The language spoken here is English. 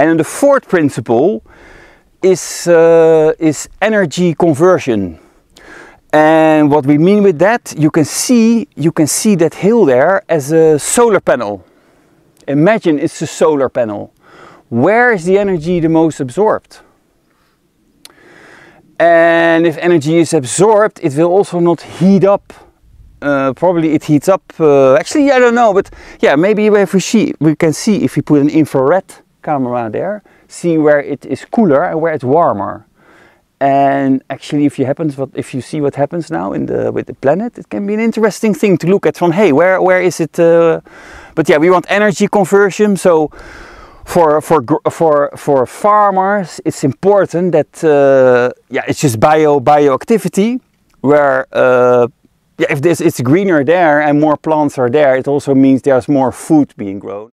And the fourth principle is, uh, is energy conversion. And what we mean with that, you can see, you can see that hill there as a solar panel. Imagine it's a solar panel. Where is the energy the most absorbed? And if energy is absorbed, it will also not heat up. Uh, probably it heats up. Uh, actually, I don't know, but yeah, maybe if we see, we can see if we put an infrared camera there, see where it is cooler and where it's warmer. And actually, if you happens, what if you see what happens now in the with the planet, it can be an interesting thing to look at. From hey, where where is it? Uh, but yeah, we want energy conversion. So for for for for farmers, it's important that uh, yeah, it's just bio bioactivity where. Uh, yeah, if this, it's greener there and more plants are there, it also means there's more food being grown.